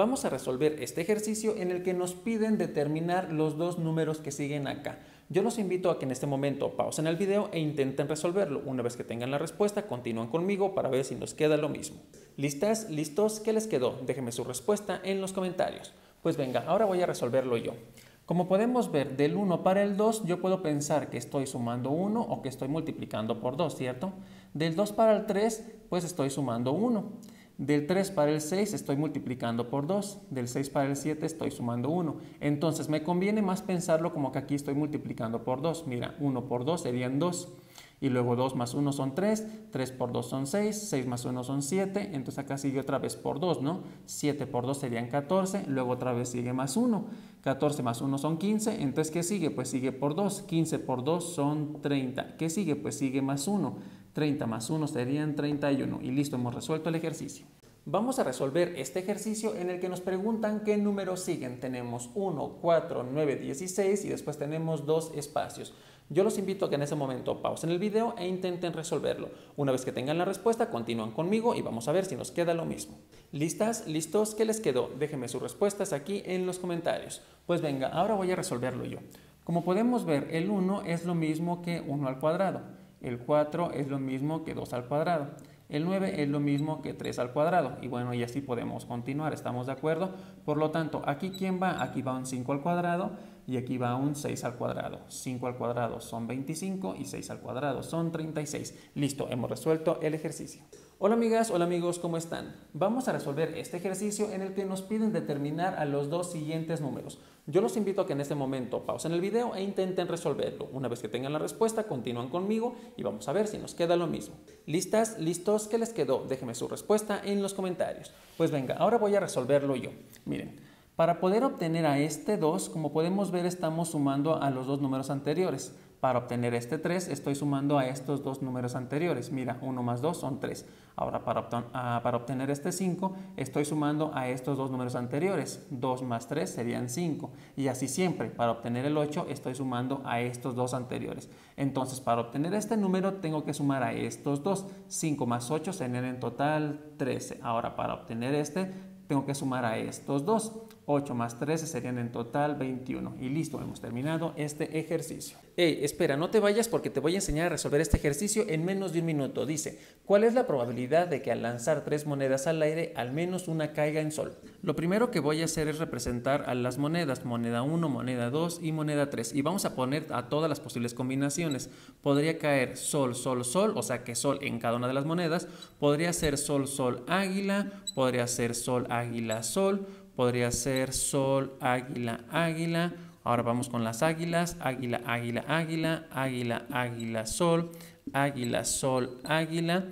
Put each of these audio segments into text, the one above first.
Vamos a resolver este ejercicio en el que nos piden determinar los dos números que siguen acá. Yo los invito a que en este momento pausen el video e intenten resolverlo. Una vez que tengan la respuesta, continúen conmigo para ver si nos queda lo mismo. ¿Listas? ¿Listos? ¿Qué les quedó? Déjenme su respuesta en los comentarios. Pues venga, ahora voy a resolverlo yo. Como podemos ver, del 1 para el 2 yo puedo pensar que estoy sumando 1 o que estoy multiplicando por 2, ¿cierto? Del 2 para el 3, pues estoy sumando 1. Del 3 para el 6 estoy multiplicando por 2. Del 6 para el 7 estoy sumando 1. Entonces me conviene más pensarlo como que aquí estoy multiplicando por 2. Mira, 1 por 2 serían 2. Y luego 2 más 1 son 3, 3 por 2 son 6, 6 más 1 son 7, entonces acá sigue otra vez por 2, ¿no? 7 por 2 serían 14, luego otra vez sigue más 1, 14 más 1 son 15, entonces ¿qué sigue? Pues sigue por 2, 15 por 2 son 30, ¿qué sigue? Pues sigue más 1, 30 más 1 serían 31 y listo, hemos resuelto el ejercicio. Vamos a resolver este ejercicio en el que nos preguntan qué números siguen. Tenemos 1, 4, 9, 16 y después tenemos dos espacios. Yo los invito a que en ese momento pausen el video e intenten resolverlo. Una vez que tengan la respuesta, continúan conmigo y vamos a ver si nos queda lo mismo. ¿Listas? ¿Listos? ¿Qué les quedó? Déjenme sus respuestas aquí en los comentarios. Pues venga, ahora voy a resolverlo yo. Como podemos ver, el 1 es lo mismo que 1 al cuadrado. El 4 es lo mismo que 2 al cuadrado. El 9 es lo mismo que 3 al cuadrado. Y bueno, y así podemos continuar, ¿estamos de acuerdo? Por lo tanto, ¿aquí quién va? Aquí va un 5 al cuadrado y aquí va un 6 al cuadrado. 5 al cuadrado son 25 y 6 al cuadrado son 36. Listo, hemos resuelto el ejercicio. Hola amigas, hola amigos, ¿cómo están? Vamos a resolver este ejercicio en el que nos piden determinar a los dos siguientes números. Yo los invito a que en este momento pausen el video e intenten resolverlo. Una vez que tengan la respuesta, continúan conmigo y vamos a ver si nos queda lo mismo. ¿Listas? ¿Listos? ¿Qué les quedó? Déjenme su respuesta en los comentarios. Pues venga, ahora voy a resolverlo yo. Miren, para poder obtener a este 2, como podemos ver, estamos sumando a los dos números anteriores. Para obtener este 3 estoy sumando a estos dos números anteriores. Mira, 1 más 2 son 3. Ahora para, ah, para, obtener este 5 estoy sumando a estos dos números anteriores. 2 más 3 serían 5. Y así siempre. Para obtener el 8 estoy sumando a estos dos anteriores. Entonces para obtener este número tengo que sumar a estos dos. 5 más 8 serían en total 13. Ahora para obtener este tengo que sumar a estos dos. 8 más 13 serían en total 21. Y listo, hemos terminado este ejercicio. Hey, espera, no te vayas porque te voy a enseñar a resolver este ejercicio en menos de un minuto. Dice, ¿cuál es la probabilidad de que al lanzar tres monedas al aire, al menos una caiga en sol? Lo primero que voy a hacer es representar a las monedas, moneda 1, moneda 2 y moneda 3. Y vamos a poner a todas las posibles combinaciones. Podría caer sol, sol, sol, o sea que sol en cada una de las monedas. Podría ser sol, sol, águila. Podría ser sol, águila, sol. Podría ser sol, águila, águila. Ahora vamos con las águilas. Águila, águila, águila. Águila, águila, sol. Águila, sol, águila.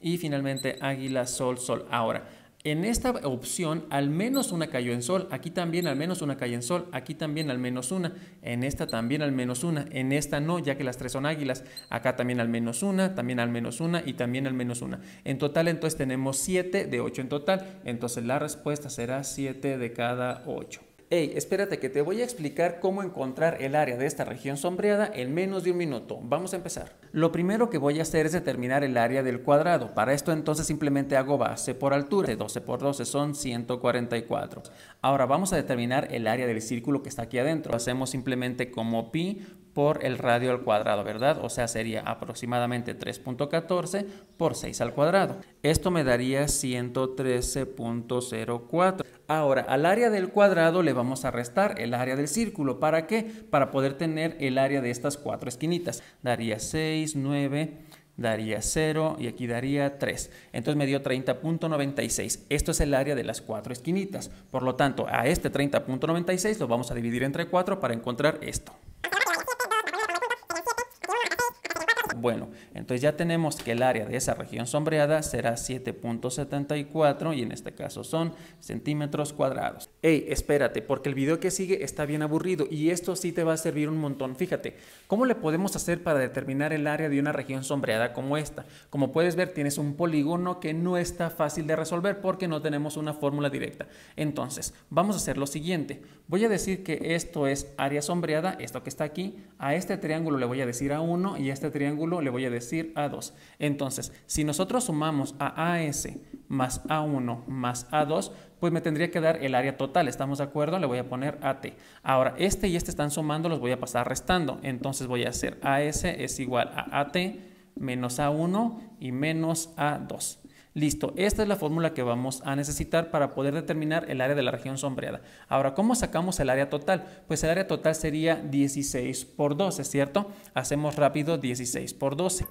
Y finalmente águila, sol, sol. Ahora, en esta opción, al menos una cayó en sol. Aquí también al menos una cayó en sol. Aquí también al menos una. En esta también al menos una. En esta no, ya que las tres son águilas. Acá también al menos una, también al menos una y también al menos una. En total, entonces tenemos 7 de 8 en total. Entonces la respuesta será 7 de cada 8. Hey, espérate que te voy a explicar cómo encontrar el área de esta región sombreada en menos de un minuto. Vamos a empezar. Lo primero que voy a hacer es determinar el área del cuadrado. Para esto entonces simplemente hago base por altura. 12 por 12 son 144. Ahora vamos a determinar el área del círculo que está aquí adentro. Lo hacemos simplemente como pi por el radio al cuadrado, ¿verdad? O sea, sería aproximadamente 3.14 por 6 al cuadrado. Esto me daría 113.04. Ahora, al área del cuadrado le vamos a restar el área del círculo. ¿Para qué? Para poder tener el área de estas cuatro esquinitas. Daría 6, 9, daría 0 y aquí daría 3. Entonces me dio 30.96. Esto es el área de las cuatro esquinitas. Por lo tanto, a este 30.96 lo vamos a dividir entre 4 para encontrar esto. Bueno, entonces ya tenemos que el área de esa región sombreada será 7.74 y en este caso son centímetros cuadrados. Ey, espérate, porque el video que sigue está bien aburrido y esto sí te va a servir un montón. Fíjate, ¿cómo le podemos hacer para determinar el área de una región sombreada como esta? Como puedes ver, tienes un polígono que no está fácil de resolver porque no tenemos una fórmula directa. Entonces, vamos a hacer lo siguiente. Voy a decir que esto es área sombreada, esto que está aquí. A este triángulo le voy a decir a 1 y a este triángulo le voy a decir a 2. Entonces, si nosotros sumamos a AS más A1 más A2, pues me tendría que dar el área total, ¿estamos de acuerdo? Le voy a poner AT. Ahora, este y este están sumando, los voy a pasar restando, entonces voy a hacer AS es igual a AT menos A1 y menos A2. Listo, esta es la fórmula que vamos a necesitar para poder determinar el área de la región sombreada. Ahora, ¿cómo sacamos el área total? Pues el área total sería 16 por 12, ¿cierto? Hacemos rápido 16 por 12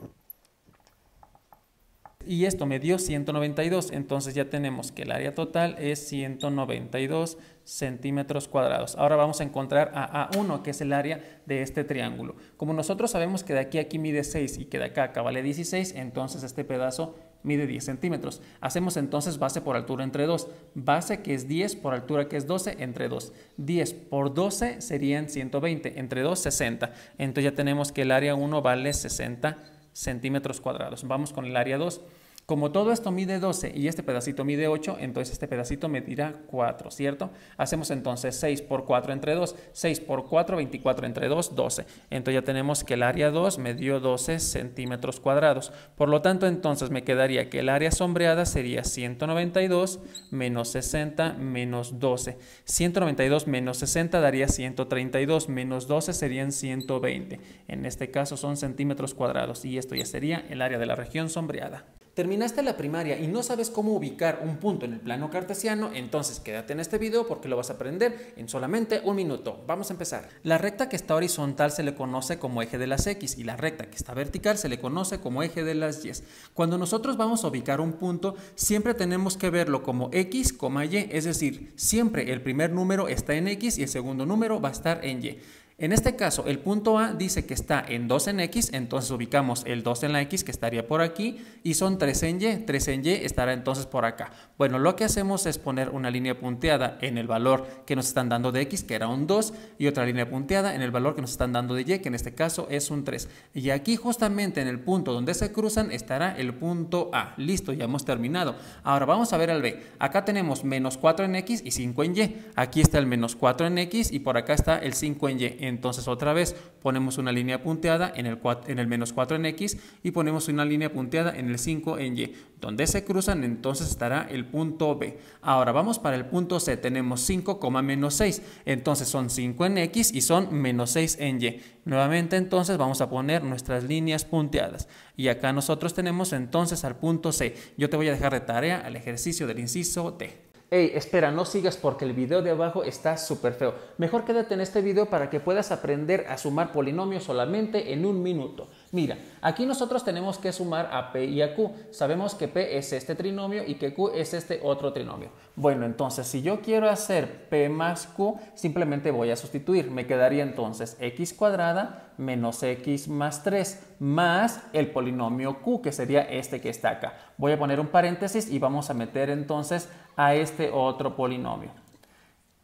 y esto me dio 192, entonces ya tenemos que el área total es 192 centímetros cuadrados. Ahora vamos a encontrar a A1, que es el área de este triángulo. Como nosotros sabemos que de aquí a aquí mide 6 y que de acá acá vale 16, entonces este pedazo mide 10 centímetros. Hacemos entonces base por altura entre 2. Base que es 10 por altura que es 12 entre 2. 10 por 12 serían 120, entre 2 60. Entonces ya tenemos que el área 1 vale 60 centímetros cuadrados. Vamos con el área 2. Como todo esto mide 12 y este pedacito mide 8, entonces este pedacito medirá 4, ¿cierto? Hacemos entonces 6 por 4 entre 2, 6 por 4, 24 entre 2, 12. Entonces ya tenemos que el área 2 me dio 12 centímetros cuadrados. Por lo tanto, entonces me quedaría que el área sombreada sería 192 menos 60 menos 12. 192 menos 60 daría 132, menos 12 serían 120. En este caso son centímetros cuadrados y esto ya sería el área de la región sombreada. Terminaste la primaria y no sabes cómo ubicar un punto en el plano cartesiano, entonces quédate en este video porque lo vas a aprender en solamente un minuto. Vamos a empezar. La recta que está horizontal se le conoce como eje de las X y la recta que está vertical se le conoce como eje de las Y. Cuando nosotros vamos a ubicar un punto, siempre tenemos que verlo como X, Y, es decir, siempre el primer número está en X y el segundo número va a estar en Y. En este caso, el punto A dice que está en 2 en X, entonces ubicamos el 2 en la X que estaría por aquí y son 3 en Y, 3 en Y estará entonces por acá. Bueno, lo que hacemos es poner una línea punteada en el valor que nos están dando de X, que era un 2, y otra línea punteada en el valor que nos están dando de Y, que en este caso es un 3. Y aquí justamente en el punto donde se cruzan estará el punto A. Listo, ya hemos terminado. Ahora vamos a ver al B. Acá tenemos menos 4 en X y 5 en Y. Aquí está el menos 4 en X y por acá está el 5 en Y. Entonces otra vez ponemos una línea punteada en el, en el menos 4 en X y ponemos una línea punteada en el 5 en Y. Donde se cruzan entonces estará el punto B. Ahora vamos para el punto C. Tenemos 5, menos 6. Entonces son 5 en X y son menos 6 en Y. Nuevamente entonces vamos a poner nuestras líneas punteadas. Y acá nosotros tenemos entonces al punto C. Yo te voy a dejar de tarea al ejercicio del inciso D. Hey, espera, no sigas porque el video de abajo está súper feo. Mejor quédate en este video para que puedas aprender a sumar polinomios solamente en un minuto. Mira, aquí nosotros tenemos que sumar a P y a Q. Sabemos que P es este trinomio y que Q es este otro trinomio. Bueno, entonces si yo quiero hacer P más Q, simplemente voy a sustituir. Me quedaría entonces X cuadrada menos X más 3 más el polinomio Q, que sería este que está acá. Voy a poner un paréntesis y vamos a meter entonces a este otro polinomio.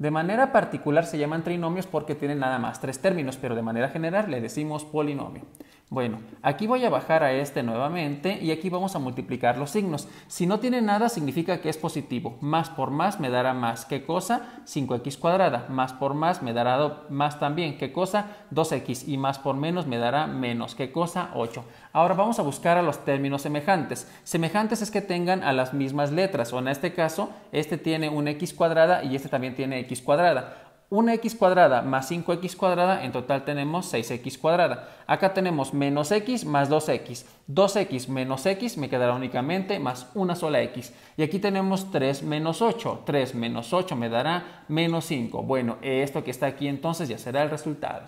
De manera particular se llaman trinomios porque tienen nada más tres términos, pero de manera general le decimos polinomio. Bueno, aquí voy a bajar a este nuevamente y aquí vamos a multiplicar los signos. Si no tiene nada significa que es positivo. Más por más me dará más. ¿Qué cosa? 5x cuadrada. Más por más me dará más también. ¿Qué cosa? 2x. Y más por menos me dará menos. ¿Qué cosa? 8. Ahora vamos a buscar a los términos semejantes. Semejantes es que tengan a las mismas letras o en este caso este tiene un x cuadrada y este también tiene x cuadrada. Una x cuadrada más 5x cuadrada, en total tenemos 6x cuadrada. Acá tenemos menos x más 2x. 2x menos x me quedará únicamente más una sola x. Y aquí tenemos 3 menos 8. 3 menos 8 me dará menos 5. Bueno, esto que está aquí entonces ya será el resultado.